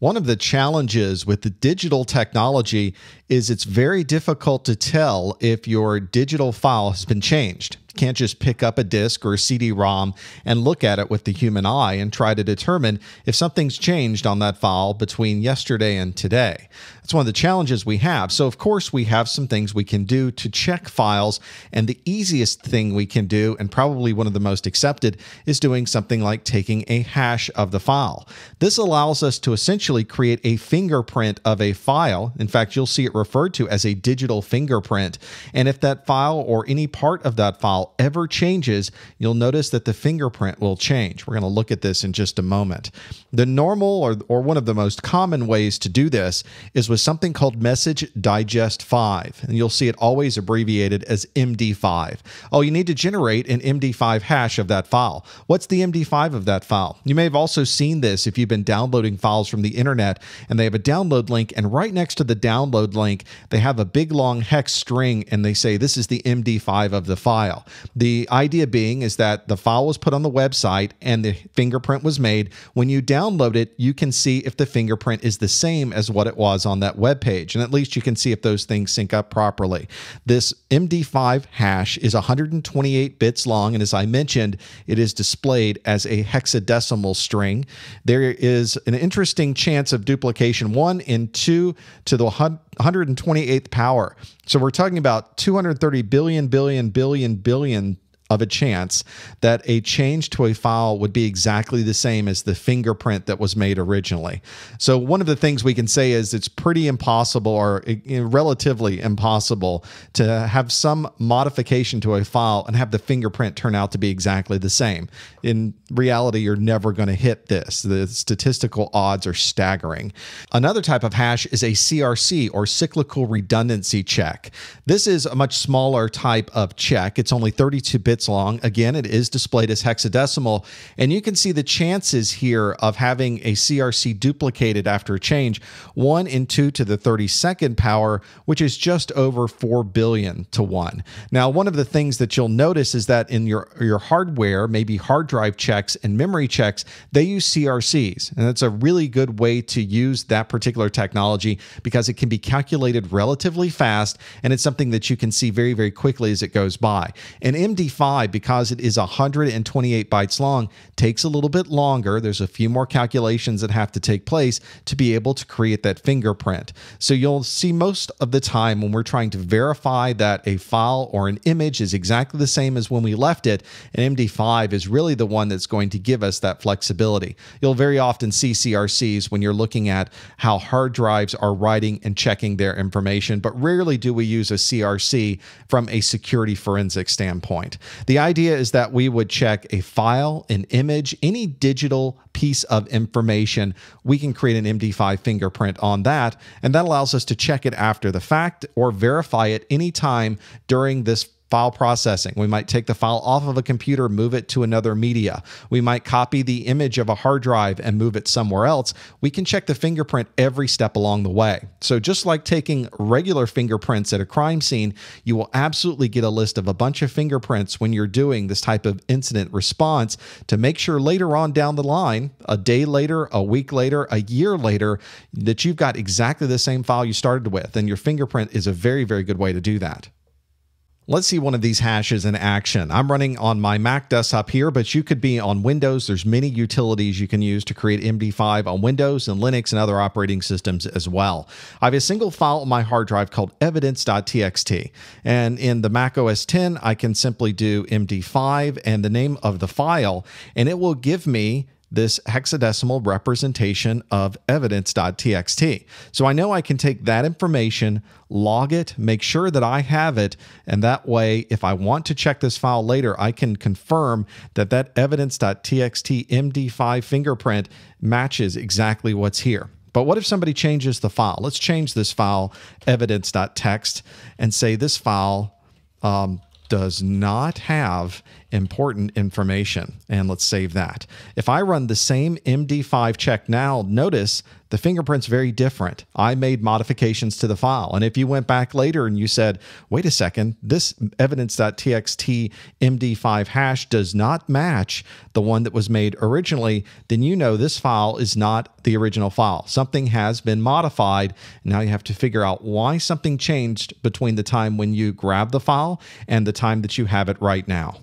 One of the challenges with the digital technology is it's very difficult to tell if your digital file has been changed can't just pick up a disk or a CD-ROM and look at it with the human eye and try to determine if something's changed on that file between yesterday and today. That's one of the challenges we have. So, of course, we have some things we can do to check files. And the easiest thing we can do, and probably one of the most accepted, is doing something like taking a hash of the file. This allows us to essentially create a fingerprint of a file. In fact, you'll see it referred to as a digital fingerprint. And if that file or any part of that file ever changes, you'll notice that the fingerprint will change. We're going to look at this in just a moment. The normal or, or one of the most common ways to do this is with something called Message Digest 5. And you'll see it always abbreviated as MD5. Oh, you need to generate an MD5 hash of that file. What's the MD5 of that file? You may have also seen this if you've been downloading files from the internet and they have a download link, and right next to the download link, they have a big long hex string and they say this is the MD5 of the file. The idea being is that the file was put on the website and the fingerprint was made. When you download it, you can see if the fingerprint is the same as what it was on that web page. And at least you can see if those things sync up properly. This MD5 hash is 128 bits long. And as I mentioned, it is displayed as a hexadecimal string. There is an interesting chance of duplication, one in two to the 128th power. So we're talking about 230 billion, billion, billion, billion of a chance that a change to a file would be exactly the same as the fingerprint that was made originally. So, one of the things we can say is it's pretty impossible or eh, eh, relatively impossible to have some modification to a file and have the fingerprint turn out to be exactly the same. In reality, you're never going to hit this. The statistical odds are staggering. Another type of hash is a CRC or cyclical redundancy check. This is a much smaller type of check, it's only 32 bits long. Again, it is displayed as hexadecimal. And you can see the chances here of having a CRC duplicated after a change 1 in 2 to the 32nd power, which is just over 4 billion to 1. Now, one of the things that you'll notice is that in your, your hardware, maybe hard drive checks and memory checks, they use CRCs. And that's a really good way to use that particular technology because it can be calculated relatively fast and it's something that you can see very, very quickly as it goes by. And MD5 5, because it is 128 bytes long, takes a little bit longer. There's a few more calculations that have to take place to be able to create that fingerprint. So you'll see most of the time when we're trying to verify that a file or an image is exactly the same as when we left it, an MD5 is really the one that's going to give us that flexibility. You'll very often see CRCs when you're looking at how hard drives are writing and checking their information, but rarely do we use a CRC from a security forensic standpoint. The idea is that we would check a file, an image, any digital piece of information. We can create an MD5 fingerprint on that, and that allows us to check it after the fact or verify it anytime during this file processing. We might take the file off of a computer, move it to another media. We might copy the image of a hard drive and move it somewhere else. We can check the fingerprint every step along the way. So, just like taking regular fingerprints at a crime scene, you will absolutely get a list of a bunch of fingerprints when you're doing this type of incident response to make sure later on down the line, a day later, a week later, a year later, that you've got exactly the same file you started with. And your fingerprint is a very, very good way to do that. Let's see one of these hashes in action. I'm running on my Mac desktop here, but you could be on Windows. There's many utilities you can use to create MD5 on Windows and Linux and other operating systems as well. I have a single file on my hard drive called evidence.txt. And in the Mac OS 10, I can simply do MD5 and the name of the file, and it will give me this hexadecimal representation of evidence.txt. So I know I can take that information, log it, make sure that I have it, and that way, if I want to check this file later, I can confirm that that evidence.txt MD5 fingerprint matches exactly what's here. But what if somebody changes the file? Let's change this file, evidence.txt, and say this file um, does not have important information. And let's save that. If I run the same MD5 check now, notice the fingerprint's very different. I made modifications to the file. And if you went back later and you said, wait a second, this evidence.txt MD5 hash does not match the one that was made originally, then you know this file is not the original file. Something has been modified. Now you have to figure out why something changed between the time when you grab the file and the time that you have it right now.